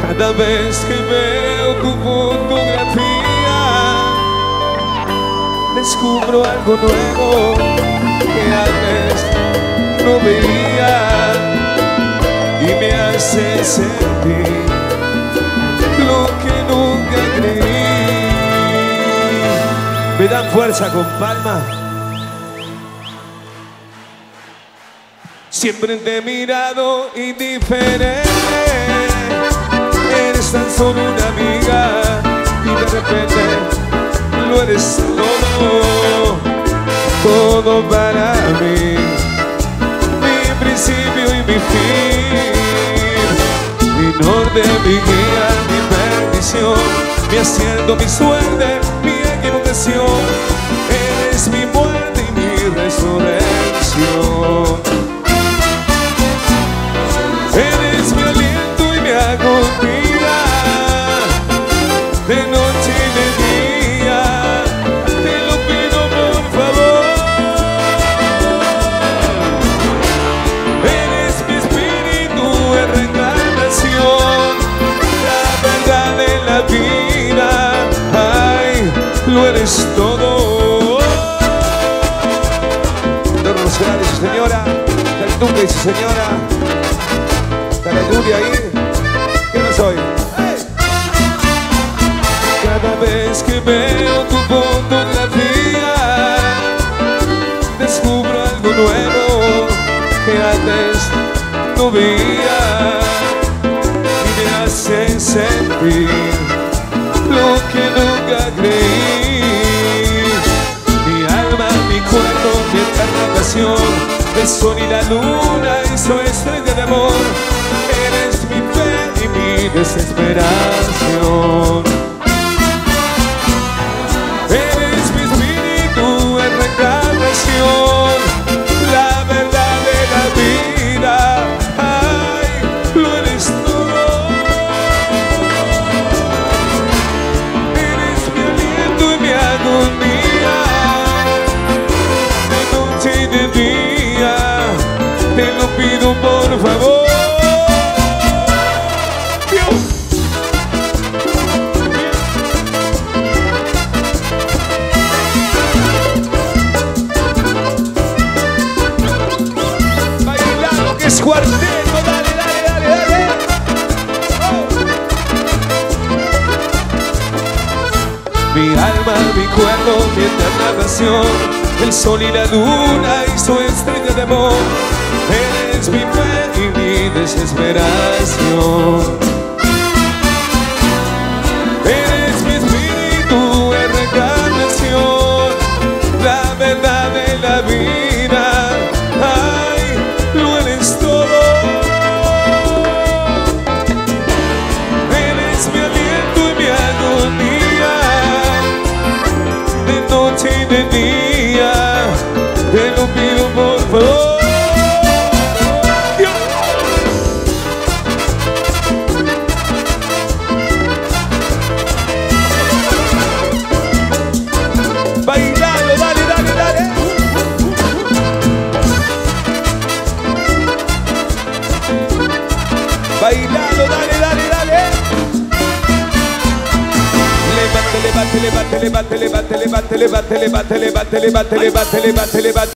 Cada vez que veo tu fotografía, descubro algo nuevo que antes no veía y me hace sentir lo que nunca creí. Me dan fuerza con palma. Siempre te he mirado indiferente. Eres tan solo una amiga y de repente lo eres todo, todo para mí. Mi principio y mi fin, mi norte, mi guía, mi bendición, mi acierto, mi suerte, lo eres todo. Don Rosales su señora, Calitunga y su señora. La lluvia ahí. ¿Qué no soy? Cada vez que veo tu fotografía, descubro algo nuevo que antes no veía y me hace sentir lo que nunca creí. Pasión, el sol y la luna su estrella de amor. Eres mi fe y mi desesperación. Te lo pido por favor. Bailando que es cuarteto, dale, dale, dale, dale. Oh. Mi alma, mi cuerpo, mi eterna pasión, el sol y la luna y su estrella de amor. Eres mi fe y mi desesperación. თელება თელება თელება თელება თელება თელება თელება თელება თელება თელება